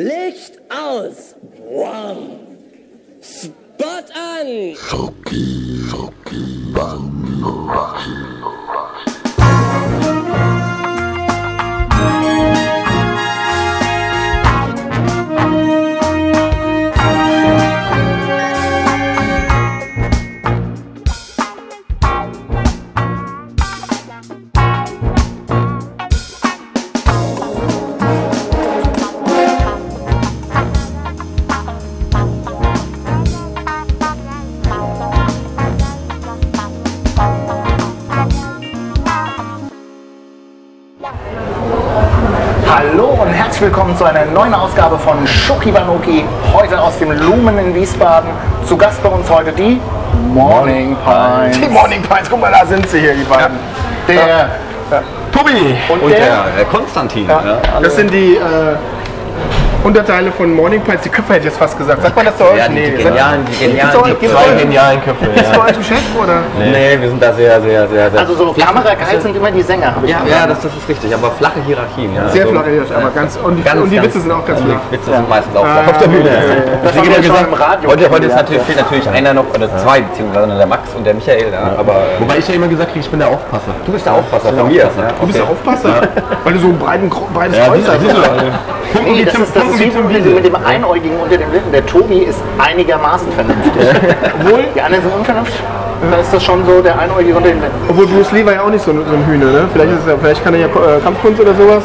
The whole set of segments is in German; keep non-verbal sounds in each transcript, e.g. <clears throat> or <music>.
Licht aus. One. Spot an. Hallo zu einer neuen Ausgabe von Schoki Banoki. Heute aus dem Lumen in Wiesbaden. Zu Gast bei uns heute die Morning Pines. Die Morning Pines, guck mal, da sind sie hier, die beiden. Der Tobi! und, Und der, der Konstantin. Ja, Ja, das sind die äh, Unterteile von Morning Pines. Die Köpfe hätte ich jetzt fast gesagt. Sagt man das zu euch? ja, die, die genialen, die genialen, die euch- genialen Köpfe. Ist bei Ja. euch ein Chef oder? Nee, wir sind da sehr, sehr, sehr, sehr. also so kamerageil sind immer die Sänger, habe ich ja, ja das, das ist richtig, aber flache Hierarchien. Ja. Sehr Also, flache Hirsch, aber ganz. Und die, ganz, und die ganz- Witze sind auch ganz flach. Die Witze sind meistens auch Ah, flach auf der Bühne. Das Deswegen haben wir gesagt, im Radio heute, heute ist natürlich, fehlt natürlich einer noch, oder zwei, beziehungsweise der Max und der Michael. Ja, aber Wobei ich ja immer gesagt kriege, ich bin der Aufpasser. du bist der Aufpasser von mir. Ja, Du bist der Aufpasser, weil du so ein breites Ja, Kreuz hast. Nee, das ist, das ist wie mit, mit dem Einäugigen unter den Lippen. Der Tobi ist einigermaßen vernünftig. Obwohl, die anderen sind unvernünftig. Da ist das schon so der Einäugige unter den Lippen. Obwohl Bruce Lee war ja auch nicht so, ein- so ein Hühner, ne? Vielleicht, ist er, vielleicht kann er ja äh, Kampfkunst oder sowas.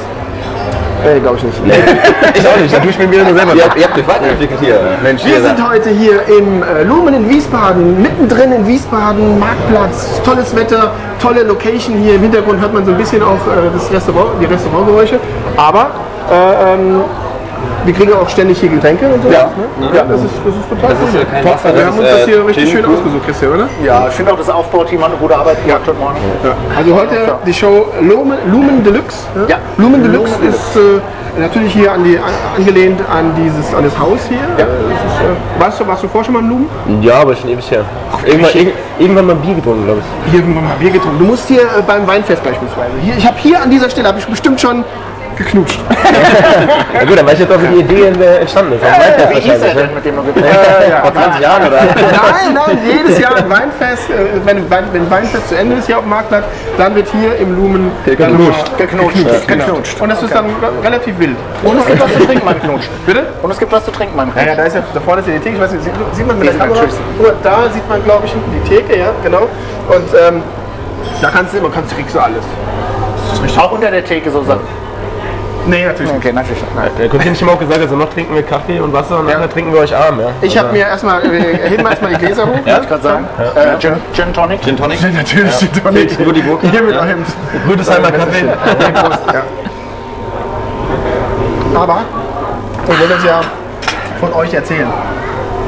Nee, glaube ich nicht. <laughs> Ich auch nicht, da tue ich mir wieder nur selber. Ihr, habt- ihr habt euch weiterentwickelt hier. Mensch, Wir sind seid- heute hier im äh, Lumen in Wiesbaden, mittendrin in Wiesbaden, Marktplatz, tolles Wetter, tolle Location hier. Im Hintergrund hört man so ein bisschen auch äh, das Restaurant, die Restaurantgeräusche. Aber äh, ähm, wir kriegen auch ständig hier Getränke und so. Ja. ne? ja das, ist, das ist total Das ist cool. äh, kein Top. Wasser, wir das haben ist, uns das äh, hier richtig Gin schön ausgesucht, Christian, oder? Ja, ich finde auch das Aufbauteam hat eine gute Arbeit gemacht heute Morgen. Ja. Also heute die Show Lumen, Lumen Deluxe. Ja. Lumen Deluxe ist äh, natürlich hier an die, an, angelehnt an dieses an das Haus hier. Ja. Das ist, äh, warst, du, warst du vorher schon mal im Lumen? Ja, aber schon ewig her. Irgendwann, irg- irgendwann mal ein Bier getrunken, glaube ich. Irgendwann mal Bier getrunken. Du musst hier äh, beim Weinfest beispielsweise. Hier, ich habe hier an dieser Stelle habe ich bestimmt schon geknutscht. <laughs> Ja gut, dann weiß ich jetzt auch, wie die Idee äh, entstanden ist. Weinfest Wie hieß er wahrscheinlich, denn, ne? mit dem du <laughs> ja. Vor 20 Jahren oder? Nein, <laughs> nein, jedes Jahr ein Weinfest. Äh, wenn, wenn Weinfest zu Ende ist hier auf dem Marktplatz, dann wird hier im Lumen Geknutscht. Geknutscht. Genau. Geknutscht. Und das ist dann relativ wild. Und es gibt was zu trinken beim Knutschen. Bitte? Und es gibt was zu trinken beim Ja, Knutschen. ja, da ist ja, da vorne ist ja die Theke, ich weiß nicht, sieht, sieht man mit der Kamera? da sieht man, glaube ich, hinten die Theke, ja, genau. Und ähm, da kannst du immer, kannst du kriegst du alles. Auch unter der Theke so Sachen. Nee, natürlich nicht. Okay, natürlich. Nein. Der Konstantin hat auch gesagt, also noch trinken wir Kaffee und Wasser und nachher trinken wir euch arm, ja. Ich habe mir erstmal, wir heben wir erstmal die Gläser hoch. Wollte ich gerade sagen. Äh, Gin, Gin Tonic. Gin Tonic? Natürlich, die Tonic. Nur die Gurke? Hier mit eurem Rüdesheimer Kaffee. Ja. Aber, ich will das ja von euch erzählen.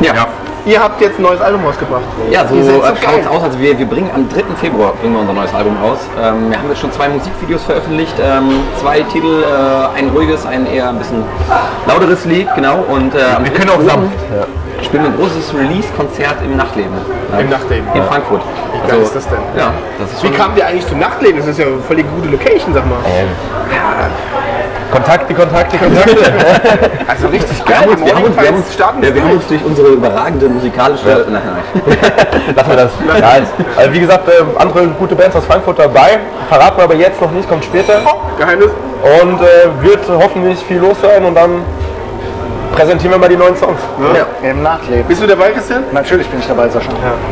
Ja. Ihr habt jetzt ein neues Album rausgebracht. Ja, so so äh, schaut es aus. Also wir, wir bringen am 3. Februar bringen wir unser neues Album raus. Ähm, wir haben jetzt schon zwei Musikvideos veröffentlicht. Ähm, zwei Titel, äh, ein ruhiges, ein eher ein bisschen lauteres Lied, genau. Und äh, Wir können auch 3. sanft. spielen wir ein großes Release-Konzert im Nachtleben. Ja. Im Nachtleben. In Frankfurt. Wie geil ist das denn? Ja, das ist Wie kamt ihr eigentlich zum Nachtleben? Das ist ja voll die gute Location, sag mal. Kontakte, Kontakte, Kontakte. <laughs> Also richtig wir geil. uns, wir haben uns, wir haben uns, starten ja, wir haben uns durch unsere überragende musikalische... Nein, nein. <laughs> Lassen wir das. Nein. Also wie gesagt, äh, andere gute Bands aus Frankfurt dabei. Verraten wir aber jetzt noch nicht, kommt später. Geheimnis. Und äh, wird hoffentlich viel los sein und dann präsentieren wir mal die neuen Songs. Ja. Im Nachtleben. Bist du dabei, Christian? Natürlich bin ich dabei, Sascha.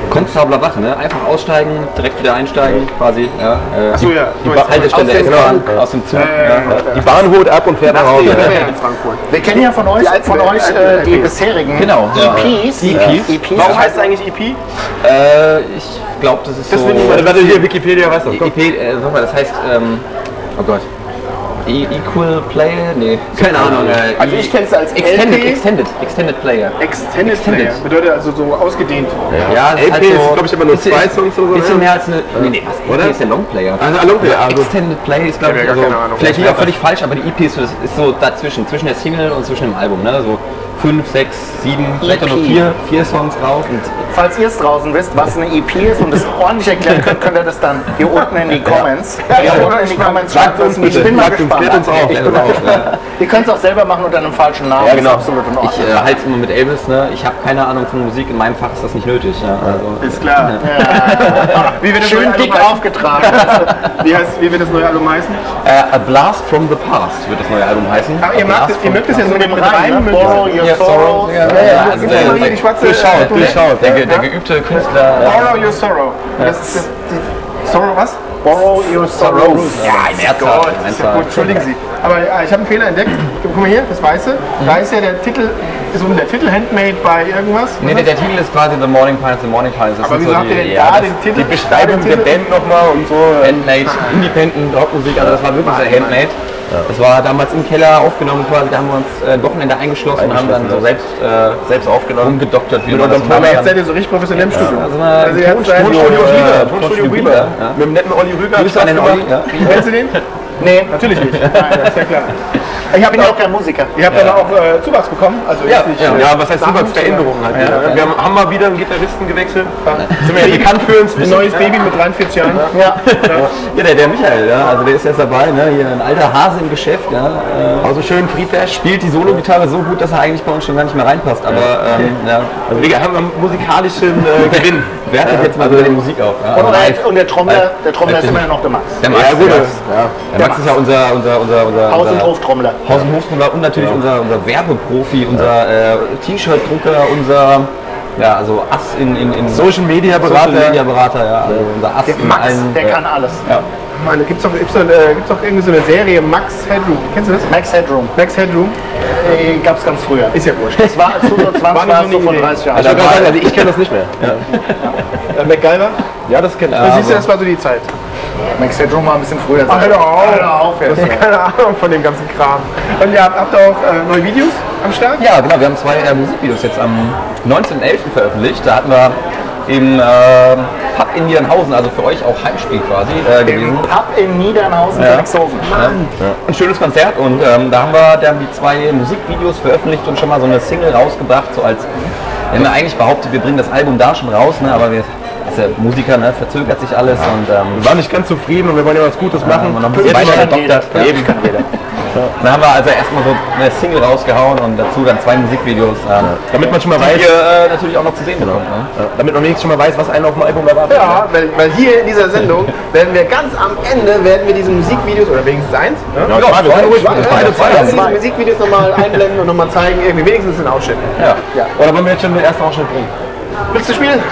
Komfortabler Wache, ne? Einfach aussteigen, direkt wieder einsteigen, quasi. Ja, äh, Achso, ja. die Ba- Haltestelle Aus an, Zug. aus dem Zug. ja, ja. ja. Die Bahn holt ab und fährt nach Hause. Ja. Wir kennen ja von euch, Die von euch die äh, die bisherigen Genau, ja. EPs. EPs. EPs. Warum heißt es eigentlich EP? Äh, ich glaube, das ist Das so... mal- Warte, hier Wikipedia weiß das. E- Komm. EP, äh, sag mal, das heißt, ähm, oh Gott. E Equal Player? Nee, keine Ahnung. Äh, Also ich kenne es als Extended, LP. Extended, Extended Player. Extended, Extended. Player. Bedeutet also so ausgedehnt. Ja, das LP ist, glaub ich, aber nur zwei Songs oder so, Bisschen mehr als eine. Nee, nee, was? Oder? EP ist der Longplayer. Also, ah, Longplayer, ah, gut. Extended Play ist, glaube Ich ja also, gar keine Ahnung. vielleicht liegt auch völlig falsch, aber die EP ist so, das ist so dazwischen, zwischen der Single und zwischen dem Album. Ne? So fünf, sechs, sieben, vielleicht auch nur EP. vier, vier Songs drauf. Und Falls ihr es draußen wisst, was eine EP ist und es ordentlich erklären könnt, könnt ihr das dann hier unten in die Comments. Hier unten in die Comments schreibt uns. Ich bin mal gespannt. uns auf. Ich bin mal gespannt. Ihr könnt es auch selber machen unter einem falschen Namen. Ja, genau. Ist absolut in Ordnung. ich äh, halte es immer mit Elvis, ne? ich habe keine Ahnung von Musik, in meinem Fach ist das nicht nötig. Ja? Also, Ist klar. <laughs> Wie wird das Schön neue dick Album heißen? aufgetragen. Wie, heißt, wie wird das neue Album heißen? äh, A Blast from the Past wird das neue Album heißen. Aber ihr, mögt es, ihr from mögt es the ja so Mit mit, dem mit Reim, rein. Ja, sorrow. Ja, ja, also der, hier der, die schwarze durchschaut, durchschaut. Der, der geübte Künstler. Borrow your sorrow. Das ist die, sorrow was? Borrow your sorrows. Ja, ein. Gott, das ist ja gut, entschuldigen Sie. Aber äh, ich habe einen Fehler entdeckt. Guck mal hier, das Weiße. Da ist ja der Titel, ist unten der Titel Handmade bei irgendwas. Nee, der, der Titel ist quasi The Morning Pines, The Morning Pines. Das Aber wieso so habt ihr denn die, da ja, den Titel? Die Beschreibung der Band nochmal und so. Handmade, Independent Rockmusik, also das war wirklich sehr Handmade. Das war damals im Keller aufgenommen quasi, da haben wir uns äh, Wochenende eingeschlossen und haben dann so selbst, äh, selbst aufgenommen, gedoktert, wie man das macht. jetzt seid ihr so richtig professionell im Studio. Also eine Also ihr habt ein Tonstudio äh, Tonstudio. Rieger, ja. Mit dem netten Olli Rüger. Grüße an den Olli. Ja. Kennst du den? Nee, Natürlich nicht. <laughs> Nein, das ist ja klar. Ich bin ja auch kein Musiker. Ihr habt aber auch äh, Zuwachs bekommen. Also Ja, nicht, ja. äh, Ja, was heißt Nachwuchs, Zuwachsveränderungen halt. Ja, wieder. Wir haben, haben mal wieder einen Gitarristen gewechselt. Sind wir ja bekannt für uns. Ein neues Baby mit 43 Jahren. Ja. Ja, der, der Michael, ja, also der ist jetzt dabei, ne? hier ein alter Hase im Geschäft, ja, äh, Also schön Friedrich. spielt die Solo-Gitarre so gut, dass er eigentlich bei uns schon gar nicht mehr reinpasst, aber ähm, ja, Also wir haben einen musikalischen äh, <laughs> Gewinn. wertet jetzt mal wieder die Musik auf. Ja, Und, live. und der Trommler, der Trommler ist immer noch der Max. Der Max, Ja, gut. der, Ja. der Max ist ja unser, unser, unser, unser, Haus- und Hoftrommler. Haus- und Hoftrommler und natürlich unser, unser Werbeprofi, unser äh, T-Shirt-Drucker, unser ja, also Ass in, in, in Social Media Social Berater. Media Berater, ja, also unser Ass in Max, allen. der äh, kann alles. Mann, gibt's doch, gibt's doch, äh, gibt's doch irgendwie so eine Serie, Max Headroom. Kennst du das? Max Headroom. Max Headroom? Äh, gab's ganz früher. Ist ja wurscht. Das war zu 20 War war so es Idee. 30 Jahren. Also ich kenne das nicht mehr. Äh, MacGyver? Ja, das kennt Da siehst du, das war so die Zeit. Max Headroom war ein bisschen früher. Ach, hör auf. Hör auf jetzt. <laughs> Keine Ahnung von dem ganzen Kram. Und ihr habt, habt ihr auch äh, neue Videos am Start? Ja, genau, wir haben zwei äh, Musikvideos jetzt am 19.11. veröffentlicht. Da hatten wir im äh, Pub in Niedernhausen, also für euch auch Heimspiel quasi äh, gewesen. Ab in Niedernhausen, Ja. Königshofen. Ein schönes Konzert und ähm, da haben wir dann die zwei Musikvideos veröffentlicht und schon mal so eine Single rausgebracht, so als wir haben ja eigentlich behauptet, wir bringen das Album da schon raus, ne, aber wir ja Musiker, ne, verzögert sich alles und ähm, Wir waren nicht ganz zufrieden und wir wollen ja was Gutes machen. wir noch ein Jetzt bisschen mal- weiter gedoktert. Ja, Eben. kann jeder. Dann haben wir also erstmal so eine Single rausgehauen und dazu dann zwei Musikvideos, ähm, Damit man schon mal die weiß, ihr äh, natürlich auch noch zu sehen bekommt. Ne? ja, damit man wenigstens schon mal weiß, was einen auf dem Album erwartet. Ja, weil, weil hier in dieser Sendung <laughs> werden wir ganz am Ende werden wir diese Musikvideos oder wenigstens eins, ne? Ja, zwei, wir können ruhig Ja, beide zwei. werden diese Musikvideos nochmal einblenden und nochmal zeigen, irgendwie wenigstens einen Ausschnitt. Ja. Oder wollen wir jetzt schon den ersten Ausschnitt bringen? Willst du spielen?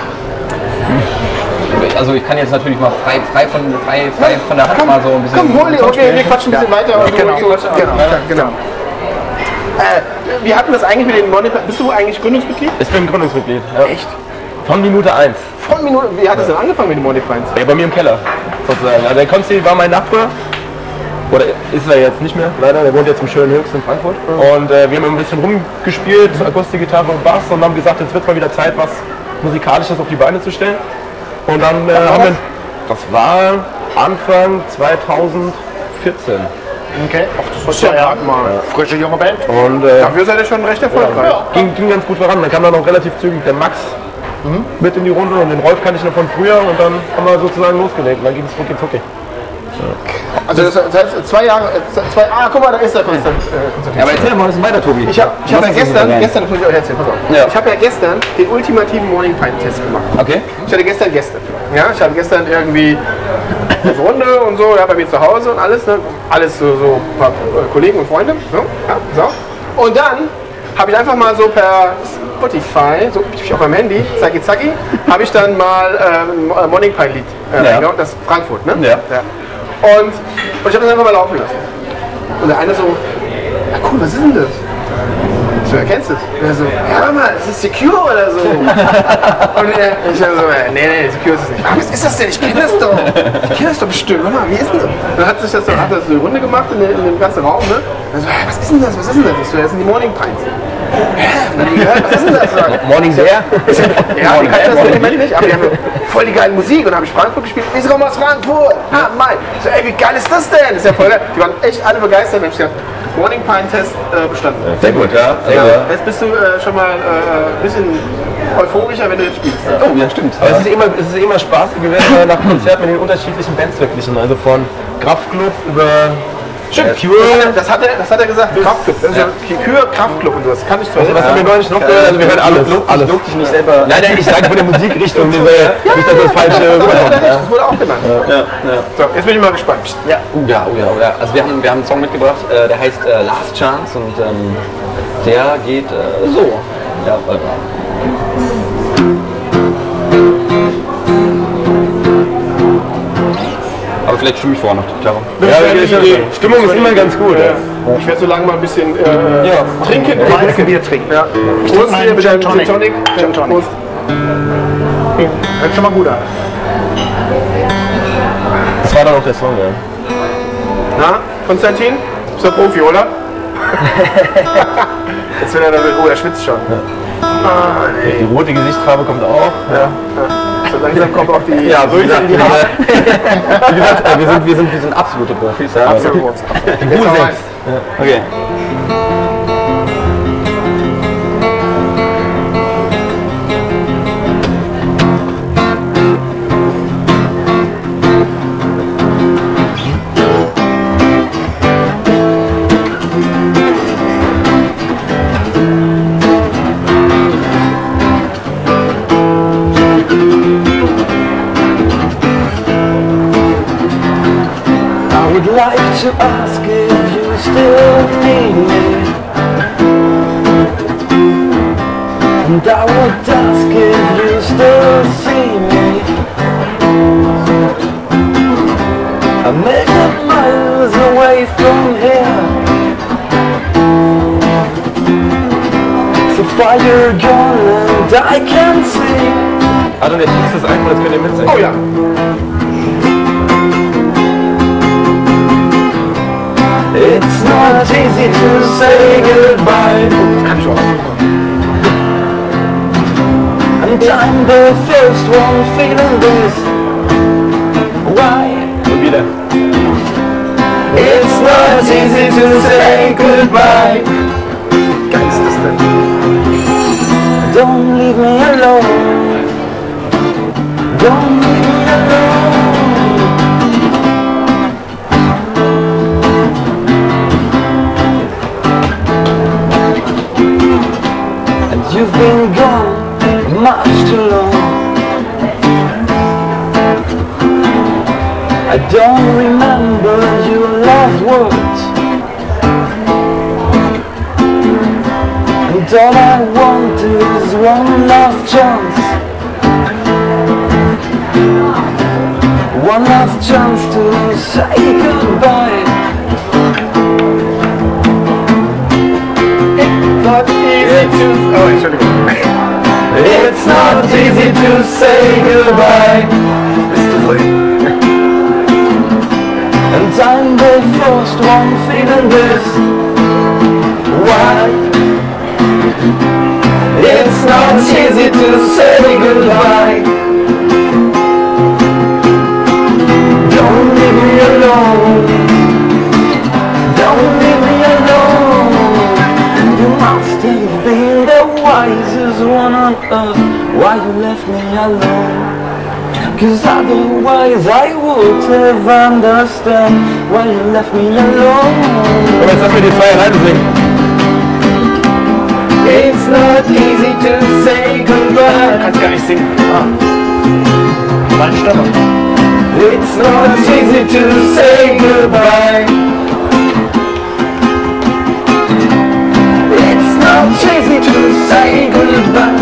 <laughs> Also ich kann jetzt natürlich mal frei, frei, von, frei, frei von der Hand mal so ein bisschen. Komm, hol die, okay, wir quatschen ein bisschen weiter. und Genau, du- quatschen. genau, genau. Äh, wir hatten das eigentlich mit den Monitor. Bist du eigentlich Gründungsmitglied? Ich bin Gründungsmitglied. Ja. Echt? Von Minute 1. Von Minute. Wie hat es denn angefangen mit den Modifiers? Ja, bei mir im Keller, sozusagen. Also der Konsti war mein Nachbar. Oder ist er jetzt nicht mehr, leider. Der wohnt jetzt im schönen Höchst in Frankfurt. Und äh, wir haben ein bisschen rumgespielt, Akustikgitarre und Bass und haben gesagt, jetzt wird mal wieder Zeit, was Musikalisches auf die Beine zu stellen. Und dann äh, haben wir, das war Anfang 2014. Okay. Ach, das ist ja, ja mal. Frische junge Band. Und äh, Dafür seid ihr schon recht erfolgreich. ging, ging ganz gut voran. Dann kam dann auch relativ zügig der Max mit in die Runde und den Rolf kannte ich noch von früher und dann haben wir sozusagen losgelegt. Und dann ging es rucki zucki. Also das heißt zwei Jahre, äh, zwei, ah guck mal, da ist der Konstantin. Äh, Ja, aber erzähl mal ein bisschen weiter, Tobi. Ich habe ich hab ja gestern, gestern, das muss ich euch erzählen, pass auf. Ja. Ich habe ja gestern den ultimativen Morning Pine Test gemacht. Okay. Ich hatte gestern Gäste. Ja, ich hatte gestern irgendwie eine Runde und so, ja, bei mir zu Hause und alles, ne? Alles so, so ein paar äh, Kollegen und Freunde. Ne? Ja, so. Und dann habe ich einfach mal so per Spotify, so auf meinem Handy, zacki zacki, habe ich dann mal ähm, Morning Pine Lied äh, Ja. das Frankfurt, ne? Ja. Und, und ich habe das einfach mal laufen lassen. Und der eine so, ja cool, was ist denn das? So, erkennst du es? Und er so, ja warte mal, ist das Secure oder so? <laughs> Und er, ich dann so, äh, nee, nee, Secure ist es nicht. Was ist das denn? Ich kenne das doch. Ich kenne das doch bestimmt. Warte mal, wie ist denn das? Dann hat sich das so, hat das so eine Runde gemacht in, dem- in dem ganzen Raum, ne? Und so, was ist denn das? Was ist denn das? Ich so, das sind die Morning Pines. Was ist denn das? Morning sehr. ja, die kannte das nicht, aber die haben voll die geile Musik und dann habe ich Frankfurt gespielt. Ich komme aus Frankfurt. Ah, mein. So, ey, wie geil ist das denn? Das ist ja voll geil. Die waren echt alle begeistert. Und ich gedacht, Morning Pine Test äh, bestanden. Sehr gut, ja. Ja. Jetzt bist du äh, schon mal äh, ein bisschen euphorischer, wenn du jetzt spielst. Oh, ja, stimmt. Aber es ist immer, es ist immer spaßig gewesen, nach Konzert mit den unterschiedlichen Bands verglichen. Also von Kraftklub über Stimmt, Pure. das hat er, das hat er gesagt. Kraftclub. Das ist ja. Kür, Kraftclub und sowas. Kann ich zwar Also, was haben wir neulich noch gehört? Also wir hören alles. alles. Lob dich nicht selber. Nein, nein, ich sage von der Musikrichtung, diese, nicht, dass das falsche Ja, rüberkommt. das wurde auch genannt. Ja, ja. So, jetzt bin ich mal gespannt. Ja, oh ja, oh ja, oh ja. Also wir haben, wir haben einen Song mitgebracht, äh, der heißt äh, Last Chance und ähm, der geht äh, so. Ja, vielleicht stimme ich vorher noch die Gitarre. Ja, die, die Stimmung ist immer ganz gut. Ja. Ich werde so lange mal ein bisschen äh, Ja. trinken. Mal ein Bier trinken. Ja. Prost mal hier mit Gin einem Gin Tonic. Tonic. Gin Tonic. Prost. Hört schon mal gut an. Das war dann auch der Song, ja. Na, Konstantin? Bist du Profi, oder? <laughs> Jetzt will er damit, oh, er schwitzt schon. Ah, nee. Die rote Gesichtsfarbe kommt auch. Ja. So langsam kommt auch die Ja, <laughs> wie in wie die Haare. gesagt äh, wir, sind, wir, sind, wir sind absolute Profis. Ja. Absolut. Jetzt noch eins. Okay. Like to ask if you still need me And I would ask if you still see me A million miles away from here So far you're gone and I can't see Also der Text ist einfach, das könnt ihr mitsingen. Oh ja. It's not easy to say goodbye. And I'm the first one feeling this Why? It's not easy to say goodbye? Don't leave me alone Don't leave me alone I don't remember your last words. And all I want is one last chance. One last chance to say goodbye. Not easy to... Oh. <laughs> It's not easy to say goodbye. Bist du voll? And I'm the first one feeling this Why? It's not easy to say goodbye. Don't leave me alone. Don't leave me alone. You must have been the wisest one on earth. Why you left me alone Cause otherwise I would have understood Why you left me alone Und jetzt lassen wir die zwei alleine singen. It's not easy to say goodbye Kannst gar nicht singen. Meine Stimme. It's not easy to say goodbye It's not easy to say goodbye.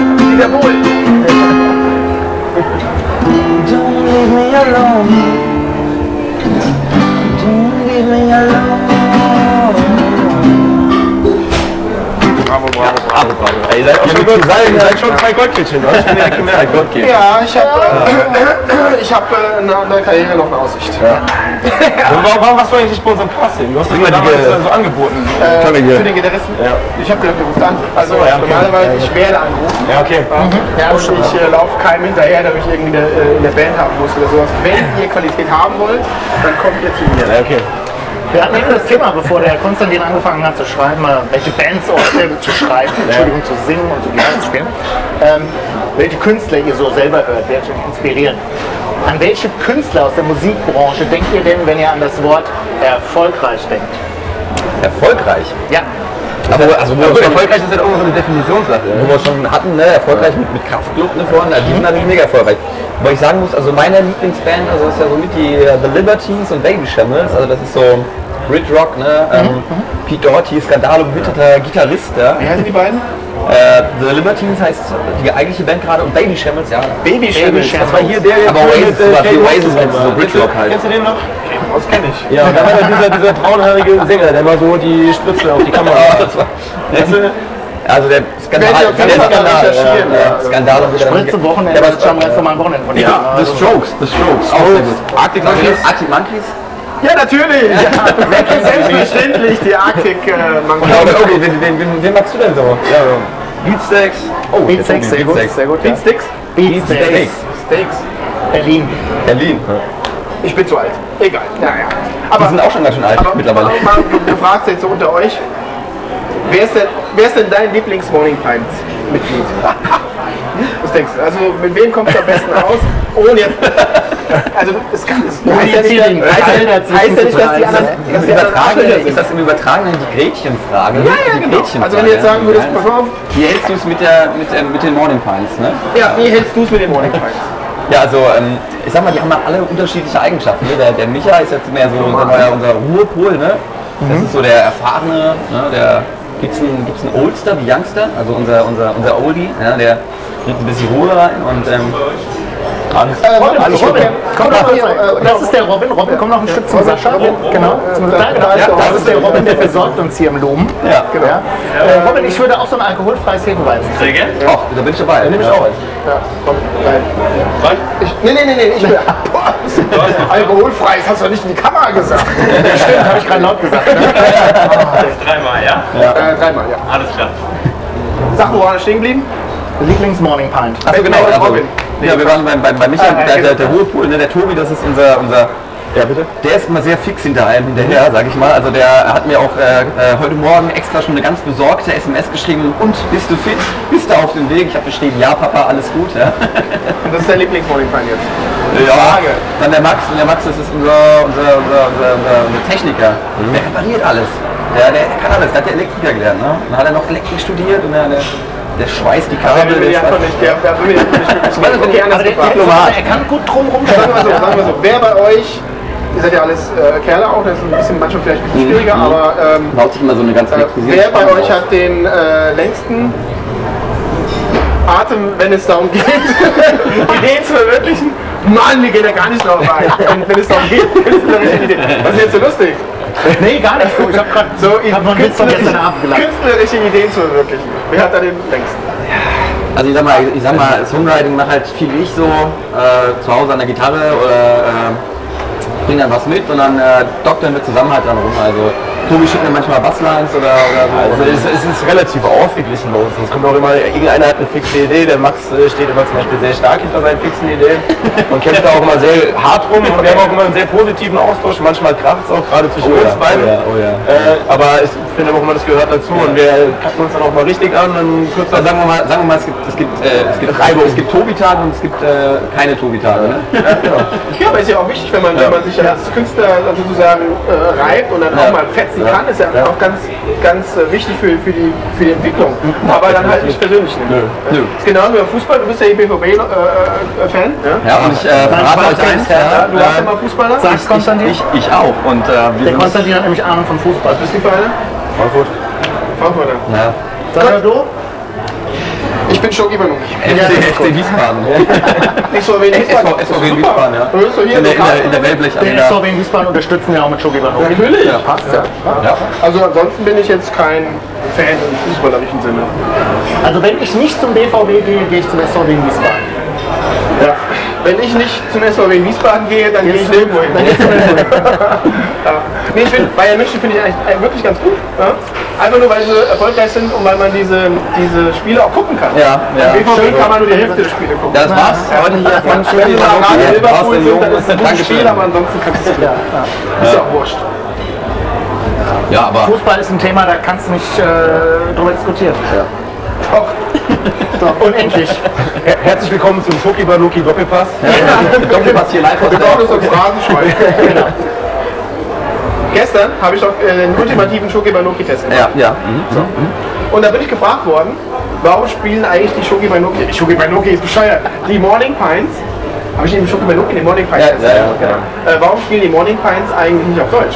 <laughs> Don't leave me alone Don't leave me alone Bravo, bravo, bravo. Bravo, bravo. Ey, ihr seid auch schon, gut, seid, ihr seid schon zwei Goldkettchen, ne? Ich bin direkt gemerkt. Okay. Ja, ich habe äh, ich hab, äh, nach der Karriere noch eine Aussicht. Und warum, warum warst du eigentlich nicht bei unserem Casting? Du hast die damals so angeboten. Äh, für den Gitarristen. Ja. Ich habe gedacht, du rufst an. Also so, ja, okay. normalerweise, ich werde angerufen. Ja, okay. Ja, und ich äh, laufe keinem hinterher, der mich irgendwie eine, äh, in der Band haben muss oder sowas. Wenn ihr Qualität haben wollt, dann kommt ihr zu mir. Ja, okay. Wir hatten eben das Thema, bevor der Konstantin angefangen hat zu schreiben, äh, welche Bands auch, äh, zu schreiben, Entschuldigung, zu singen und zu Gitarre zu spielen, ähm, welche Künstler ihr so selber hört, welche euch inspirieren. An welche Künstler aus der Musikbranche denkt ihr denn, wenn ihr an das Wort erfolgreich denkt? Erfolgreich. Ja, Aber, also, wo Aber gut, erfolgreich ist halt auch so eine Definitionssache. wo wir schon hatten, ne, erfolgreich mit, mit Kraftklub ne, vorhin, die sind natürlich mega erfolgreich. Wobei ich sagen muss, also meine Lieblingsband, also ist ja so mit die äh, The Libertines und Baby Shambles, also das ist so Brit Rock, ne, ähm, Pete Doherty, Skandal umwitterter Gitarrist, ja. Wie heißen die beiden? Äh, The Libertines heißt die eigentliche Band gerade und Baby Shambles, ja. Baby Shambles. Das war hier der Aber mit, Oasis, äh, wie Moss Oasis, zusammen so. Brit Rock halt. Kennst du den noch? Das kenne ich. Ja, dann war da dieser, dieser braunhaarige Sänger, der mal so die Spritze auf die Kamera Das war- Also der Skandal, der Fall Skandal, recherchieren, ja, ja. ja, Skandal und Spritze Wochenende, Ja, das ist schon ganz normal Wochenende von dir. Ja, The Strokes, The Strokes, auch sehr gut. Arctic Monkeys. Arctic Monkeys? Ja, natürlich. Selbstverständlich, die Arctic äh, Ja, Monkey. okay, wen, wen, wen, wen magst du denn so? Ja, so. Beatsteaks. Oh, sehr gut, Beatsteaks. sehr gut. Beat Sticks? Beat Steaks. Steaks. Steaks. Berlin. Berlin. Ich bin zu alt. Egal. Ja, ja. Die Aber, sind auch schon ganz schön alt aber mittlerweile. mal gefragt jetzt so unter euch. Wer ist denn, wer ist denn dein Lieblings-Morning Pint-Mitglied? <laughs> Was denkst du? Also mit wem kommst du am besten aus? Ohne jetzt. Also es kann es Ohne heißt ja nicht, heißt heißt ja nicht, dass die anderen, dass die anderen ist das im Übertragenen die Gretchenfrage? Ja, ja, die genau. Gretchenfrage. Also wenn du jetzt sagen würdest, pass auf, Wie hältst du es mit, der, mit, der, mit den Morning Pines, ne? ja, wie hältst du es mit den Morning Pints? Ja, also ähm, ich sag mal, die haben ja alle unterschiedliche Eigenschaften. Ne? Der, der Micha ist jetzt mehr so unser, neuer, unser Ruhepol, ne? Das ist so der erfahrene, ne? der gibt's einen, gibt's einen Oldster, wie Youngster, also unser, unser, unser Oldie, ja? der bringt ein bisschen Ruhe rein und ähm, Robin, alles Robin, gut. komm doch hier. äh, Das ist der Robin. Robin, komm noch ein Stück zum Sascha. Genau. Zum da- da ist ja, der das Robin. ist der Robin, der versorgt uns hier im Loben. ja, Genau. Ja. Äh, Robin, ich würde auch so ein alkoholfreies Hefeweizen. Ach, da bin ich dabei. Nehme ich ja. auch. Ja, komm, rein. Ich, nee, nee, nee, nee, ich will. <laughs> <laughs> Boah, alkoholfrei, das hast du doch nicht in die Kamera gesagt. <laughs> Stimmt, habe ich gerade laut gesagt. Ne? Dreimal, ja? Äh, dreimal, ja. Alles klar. Sag, wo war stehen geblieben? Lieblings-Morning Pint. Achso, genau. Robin. Robin. ja, wir waren beim, beim, beim Michael, Ah, der, der, der Ruhepool, ne, der Tobi, das ist unser, unser ja, bitte? Der ist immer sehr fix hinter einem hinterher, sag ich mal. Also der hat mir auch äh, äh, heute Morgen extra schon eine ganz besorgte SMS geschrieben. Und bist du fit? Bist du auf dem Weg? Ich habe geschrieben, ja Papa, alles gut. Ja, Und <laughs> das ist dein Lieblings-Morning-Pint jetzt. ja. Dann der Max, und der Max, das ist unser, unser, unser, unser, unser, Techniker. Der repariert alles. Der, der kann alles, der hat der Elektriker gelernt. Ne? Dann hat er noch Elektrik studiert und der, der, der schweißt die Kabel. Der der, der Aber der, er kann gut drum Sagen wir so, sagen wir so, wer bei euch, ihr seid ja alles äh, Kerle auch, das ist ein bisschen manchmal vielleicht ein bisschen schwieriger, aber ähm, baut sich immer so eine ganz äh, wer bei euch auf. hat den äh, längsten Atem, wenn es darum geht, <laughs> Ideen zu verwirklichen? Mann, wir gehen da gar nicht drauf ein. Wenn, <laughs> wenn es darum geht, <laughs> künstlerische Ideen. Was ist jetzt so lustig? Nee, gar nicht so. Ich habe gerade So, ich hab noch einen Witz von künstlerische, gestern Abend gelacht. künstlerische Ideen zu verwirklichen. Wer hat da den längsten? Also ich sag mal, ich sag mal, Songwriting macht halt viel ich so äh, zu Hause an der Gitarre oder äh, bring dann was mit und dann äh, doktern wir zusammen halt dann rum. Also Tobi schickt mir manchmal Basslines oder, oder so. Also es, es ist relativ ausgeglichen bei uns. Es kommt auch immer, irgendeiner hat eine fixe Idee. Der Max äh, steht immer zum Beispiel sehr stark hinter seinen fixen Ideen und kämpft da auch immer sehr hart rum. Und wir haben auch immer einen sehr positiven Austausch. Manchmal kracht es auch gerade zwischen Oh uns ja, beiden. oh ja, oh ja. Äh, aber ich finde auch immer, das gehört dazu. Und wir kacken uns dann auch mal richtig an. Und kurz Also sagen wir mal, sagen wir mal es gibt, es gibt, äh, es gibt, es gibt Tobi-Tage und es gibt äh, keine Tobi-Tage. Ne? Ja, aber ist ja auch wichtig, wenn man, wenn man sich als Künstler sozusagen äh, reibt und dann auch mal fetzen kann, ist ja, auch ganz, ganz äh, wichtig für, für, die, für die Entwicklung. Aber dann halt nicht persönlich nehmen. Nö. Ist genau wie beim Fußball, du bist ja BVB-Fan. ja? Ja, und ich äh, verrate euch eins, Ja, du warst ja äh, mal Fußballer. Sag's Konstantin. ich, ich auch. Und äh, Der Konstantin hat nämlich Ahnung von Fußball. Bist du die Vereine? Frankfurt. Frankfurter. ja, du? Ich bin Schoki Banu. FC, Wiesbaden. <laughs> Nicht so wenig. SV, SVW in Wiesbaden, ja. Du bist doch hier In der, in der, in der Den Wellblecharena. SVW in Wiesbaden unterstützen wir auch mit Schoki Banogi. Natürlich. Ja. passt ja. Ja. Also ansonsten bin ich jetzt kein Fan im fußballerischen Sinne. Also wenn ich nicht zum BVB gehe, gehe ich zum SVW in Wiesbaden. Ja. Wenn ich nicht zum SVW in Wiesbaden gehe, dann gehe ich nirgendwo hin. Dann gehst du nirgendwo hin. Ja. <laughs> Nee, ich find, Bayern München finde ich eigentlich äh, wirklich ganz gut. Ja? Einfach nur, weil sie erfolgreich sind und weil man diese, diese Spiele auch gucken kann. Ja, ja. BVB kann man nur die Hälfte der Spiele gucken. Das war's. Heute hier von Wenn Schoki sie mal gerade Banogi. Liverpool sind, dann ist es ein gutes. Spiel, aber ansonsten kannst du es ja. Ist ja auch wurscht. Ja, aber Fußball ist ein Thema, da kannst du nicht äh, drüber diskutieren. Doch. <laughs> Doch. Unendlich. Her herzlich willkommen zum Schoki Banuki Doppelpass. Doppelpass hier live aus Wir brauchen so ein Phrasenschwein. <laughs> genau. Gestern habe ich doch äh, einen ultimativen Shoki-Banoki-Test gemacht. Ja, ja. Mhm. So. Und da bin ich gefragt worden, warum spielen eigentlich die Shoki Banoki, Shoki Banoki ist bescheuert, die Morning Pines, habe ich eben Shoki Banoki, die Morning Pines, Ja, ja, ja, genau. Äh, warum spielen die Morning Pines eigentlich nicht auf Deutsch?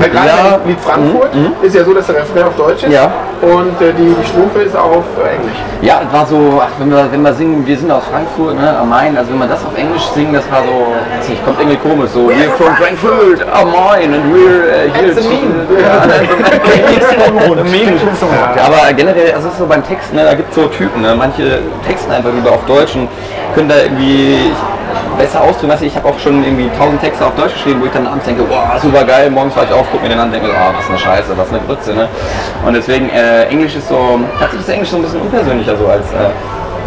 Weil gerade Ja. ja. Lied Frankfurt ist ja so, dass der Refrain auf Deutsch ist Ja. Und äh, die, die Strophe ist auf äh, Englisch. Ja, es war so, ach, wenn wir, wenn wir singen, wir sind aus Frankfurt, ne, am Main, also wenn man das auf Englisch singen, das war so, weiß nicht, kommt irgendwie komisch, so, we're from Frankfurt, am Main, and we're uh, here. That's <laughs> a <laughs> <laughs> meme. Ja, aber generell, also es ist so beim Texten, ne, da gibt es so Typen, ne, manche texten einfach lieber auf Deutsch und können da irgendwie besser ausdrücken. Du, ich habe auch schon irgendwie tausend Texte auf Deutsch geschrieben, wo ich dann abends denke, boah, super geil, morgens war ich auf, guck mir den an, denke, ah, was eine Scheiße, was eine Grütze, ne? Und deswegen, äh, Englisch ist so, tatsächlich ist Englisch so ein bisschen unpersönlicher so als, äh,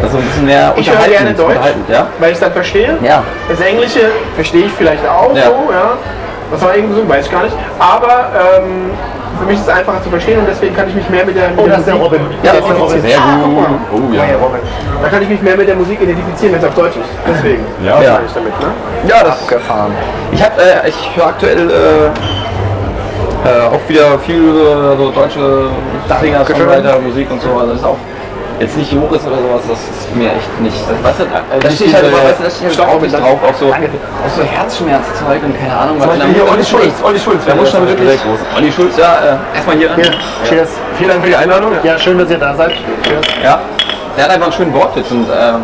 also ein bisschen mehr Ich höre gerne Deutsch, ja? weil ich es dann verstehe. Ja. Das Englische verstehe ich vielleicht auch Ja. so, ja. Was war irgendwie so, weiß ich gar nicht. Aber ähm, für mich ist es einfacher zu verstehen und deswegen kann ich mich mehr mit der, mit Oh, der Musik Robin. Ja, das ist der ist Robin. sehr Ah, gut. Oh, ja. Oh, ja, Robin. Da kann ich mich mehr mit der Musik identifizieren, wenn es auf Deutsch ist. Deswegen. Ja. Das Ja. ich damit, ne? Ja, das Ich habe, äh, ich höre aktuell äh, äh, auch wieder viel äh, so deutsche Singer, Songwriter, Musik und so. Also ist auch jetzt nicht Joris oder sowas, das ist mir echt nicht. Das, äh, da stehe ich halt, weißt du, da stehe ich halt auch nicht drauf, auf so, so Herzschmerzzeug und keine Ahnung. was. Beispiel hier Olli Schulz. Olli Schulz. Da muss man wirklich. Olli Schulz, ja, äh, erstmal hier. Hier, cheers. Vielen Dank für die Einladung. Ja, schön, dass ihr da seid. Cheers. Ja, der hat einfach einen schönen Wortwitz und ähm,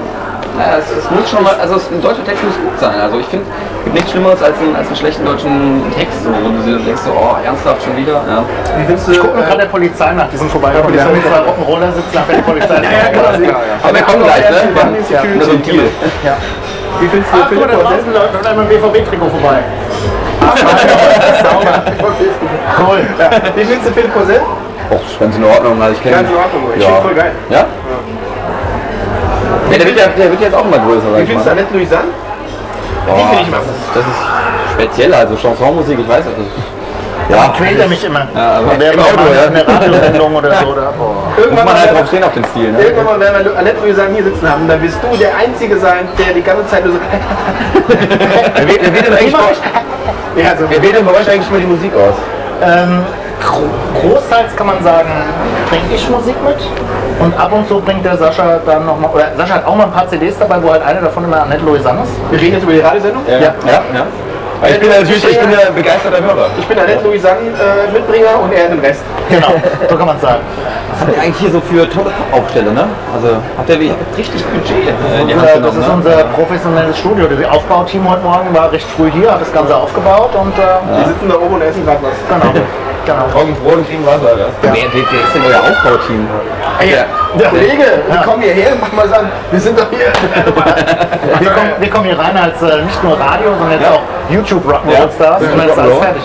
naja, es, es muss schon mal, also es, ein deutscher Text muss gut sein. Also ich finde, es gibt nichts Schlimmeres als einen, als einen schlechten deutschen Text, so, wo du dir denkst, so, oh, ernsthaft schon wieder. Ja. Wie findest du, Ich gucke äh, gerade der Polizei nach, die sind vorbeigekommen. Wir haben jetzt zwei Rock'n'Roller sitzen nach der Polizei. ja, ja, genau. Aber wir kommen gleich, ne? Ja, Security. so ein Deal. Wie findest du Ach, mal, Philipp da draußen läuft einmal ein BVB-Trikot vorbei. Sauber. Cool. Ja. Wie findest du Philipp Porsell? Och, ist ganz in Ordnung, also ich kenne Ganz in Ordnung. Ich Ja. finde voll geil. Ja? Ja, der wird ja, der wird jetzt auch immer größer, sag Wie ich findest du mal. Annette Louisanne? Boah, Die finde ich immer. das, ist, das ist speziell, also Chansonmusik, ich weiß das ist, Ja, quält er mich immer. Ja, aber im Auto, mal ja. eine Radiosendung oder so. Oder, boah. muss Irgendwann man mal, halt drauf stehen auf den Stil. Ne? irgendwann mal, wenn wir Annette Louisanne hier sitzen haben, dann wirst du der Einzige sein, der die ganze Zeit nur so... <laughs> Wer wählt wer wählt denn eigentlich bei- ja, so. wer wählt denn bei euch eigentlich mal die Musik aus? Ähm, gro großteils kann man sagen, bringe ich Musik mit. Und ab und zu bringt der Sascha dann nochmal, oder Sascha hat auch mal ein paar CDs dabei, wo halt eine davon immer Annette Louisanne ist. Wir reden jetzt über die Radiosendung. Ja, ja, ja. Weil ich bin ja natürlich, ich bin ja begeisterter Hörer. Ich bin Annette Louisanne äh, Mitbringer und er den Rest. Genau, <laughs> so kann man sagen. Was habt ihr eigentlich hier so für tolle Pop-Aufstelle, ne? Also habt ihr, habt richtig Budget äh, Unser, das genommen, ist ne? unser professionelles Studio. Das Aufbauteam heute Morgen war recht früh hier, hat das Ganze aufgebaut und äh, Die sitzen da oben und essen gerade was. genau. <laughs> genau. Trocken Brot und kriegen Wasser. Das. Wer, wer, wer ist denn euer Aufbauteam? Ey, der Kollege, wir Ja. kommen hierher, mach mal an. Wir sind doch hier. Wir kommen, wir kommen hier rein als äh, nicht nur Radio, sondern jetzt auch YouTube Rock'n'Roll Stars und dann ist alles fertig.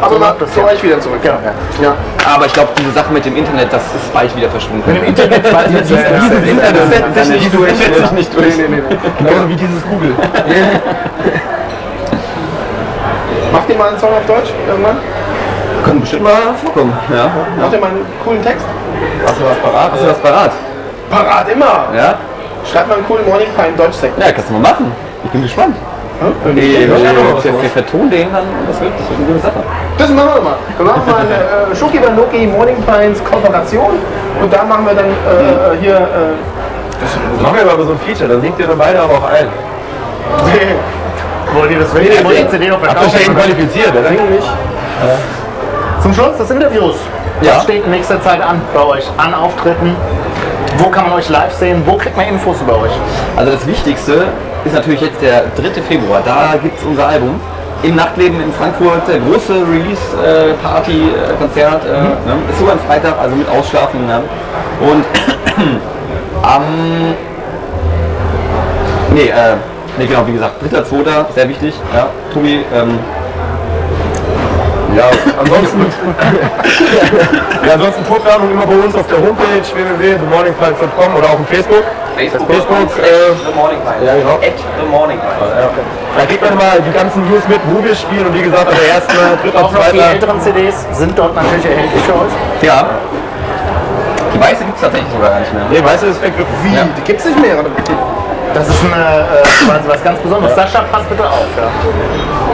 Aber läuft das zu ja. euch wieder zurück. Genau. Ja. Aber ich glaube, diese Sache mit dem Internet, das ist bald wieder verschwunden. Mit dem Internet jetzt. Das Internet setzt sich nicht durch. setzt sich nicht durch. Nee, nee, nee. Genauso wie dieses Google. <laughs> Macht ihr mal einen Song auf Deutsch irgendwann? Können bestimmt mal vorkommen. Ja. Macht ihr mal einen coolen Text? Hast du was parat? Hast du was parat? Parat immer. Ja? Schreibt mal einen coolen Morning Pine Deutsch-Text. Ja, kannst du mal machen. Ich bin gespannt. Hm? Nee, wir, Ja, wir, vertonen den dann, das wird, das wird eine gute Sache. Das machen wir mal. Wir machen mal eine äh, Schoki Banoki Morning Pines Kooperation und da machen wir dann äh, hier äh, Machen wir mal so ein Feature, dann singt ihr dann beide aber auch ein. Wollt ihr das wirklich? Wollt ihr die CD noch verkaufen? qualifiziert, oder? singen nicht. Zum Schluss des Interviews. Ja. Was steht in nächster Zeit an bei euch? An Auftritten? Wo kann man euch live sehen? Wo kriegt man Infos über euch? Also das Wichtigste ist natürlich jetzt der 3. Februar. Da gibt es unser Album. Im Nachtleben in Frankfurt, der große Release-Party, äh. Äh, ne? Ist sogar ein Freitag, also mit Ausschlafen. Ne? Und <clears throat> am. nee, äh, nee, genau, wie gesagt, 3.2. sehr wichtig. Ja, Tobi, ähm, Ja, ansonsten, ja, ansonsten Vorplanung immer bei uns auf der Homepage www.themorningpines.com oder auch auf Facebook. Facebook. Facebook, äh, The Morning ja genau. At The Morning Vibes. Da kriegt man mal die ganzen News mit, wo wir spielen und wie gesagt, der erste, dritte, Auch noch die zweite. älteren CDs sind dort natürlich erhältlich für euch. Ja. Die weiße gibt es tatsächlich sogar gar nicht mehr. Nee, weißt du, das weggriffen. Wie? Die gibt's nicht mehr? Das ist eine, äh, was ganz Besonderes. Sascha, pass bitte auf. Ja.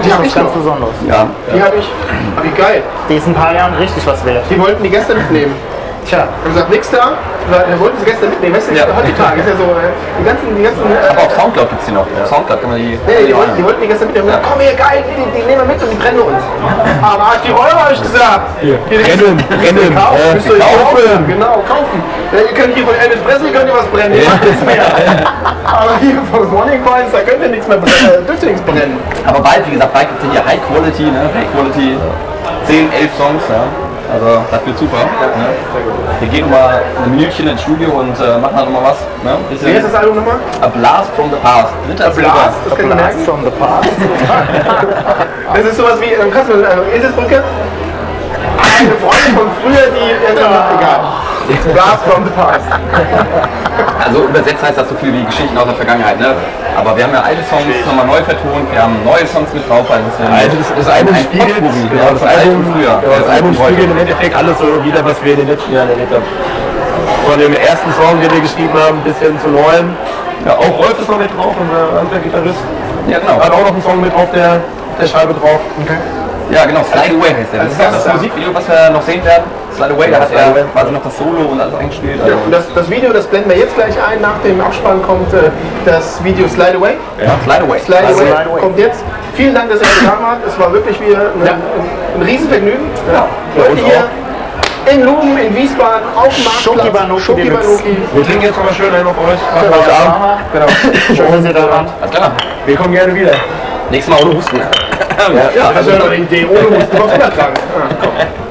Die hab Das ich ganz noch. Besonderes. Ja. Die habe ich. Ah, wie geil. Die ist in ein paar Jahren richtig was wert. Die wollten die gestern mitnehmen. Tja, Haben gesagt, nix da. Wir wollten sie gestern mitnehmen. Weißt du, Ja. heutzutage ist ja so, äh, die ganzen, die ganzen. Äh, Aber auf Soundcloud gibt es die noch. Auf Soundcloud kann man die. Nee, die, wollten, die wollten die gestern mitnehmen. Komm hier, geil, die, die nehmen wir mit und die brennen uns. Aber 80 Euro habe ich gesagt. Hier, Brennen, brennen, Kaufen, äh, müsst ihr euch kaufen. kaufen. Genau, kaufen. Ja, ihr könnt hier von Elvis Presley könnt ihr was brennen, ihr macht nichts mehr. Aber hier von Morning Coins, da könnt ihr nichts mehr brennen, äh, dürft ihr nichts brennen. Aber bald, wie gesagt, bald gibt es hier High Quality, ne? High Quality 10, 11 Songs, ja. Also das wird super. Ne? Wir gehen mal ein Minütchen ins Studio und äh, machen dann nochmal was. Ne? Wie heißt das Album nochmal? A Blast from the Past. Dritter Blast, das kann man Blast merken. from the past. <laughs> Das ist sowas wie, ähm, kannst du mal, äh, Eselsbrücke? Eine Freundin von früher, die, äh, egal. Blast from the past. <laughs> Also übersetzt heißt das so viel wie Geschichten aus der Vergangenheit. Ne? Aber wir haben ja alte Songs nochmal neu vertont, wir haben neue Songs mit drauf. Also das, Also das, das Album ein spiegelt, genau, ja, das alt Album, früher. ja, das Ja, Album spiegelt im Endeffekt alles so wieder, was wir in den letzten Jahren erlebt haben. Von dem ersten Song, den wir geschrieben haben, bis hin zu neuen. Ja, auch Rolf ist noch mit drauf, unser Gitarrist. Ja, genau. Hat auch noch einen Song mit auf der, der Scheibe drauf. Ja, genau, Slide Away heißt der. Das ist auch das Musikvideo, was wir noch sehen werden. Slide Away, da hat Slide er quasi noch das Solo und alles eingespielt. Ja, Also, und das, das Video, das blenden wir jetzt gleich ein. Nach dem Abspann kommt äh, das Video Slide Away. ja, Slide Away. Slide Also Away Slide Away. kommt jetzt. Vielen Dank, dass ihr getan habt. Es war wirklich wieder ein, ein, ein Riesenvergnügen. Ja. Heute uns hier in Luben, in Wiesbaden, auf dem Marktplatz. Schokibanuki Schokibanuki. Wir trinken jetzt nochmal schön einen auf euch. Das machen wir. Genau. Schön, dass ihr da wart. Alles klar. Wir kommen gerne wieder. Nächstes Mal ohne Husten. Ja, das wäre doch eine Idee. Ohne Husten, du immer krank. Ah.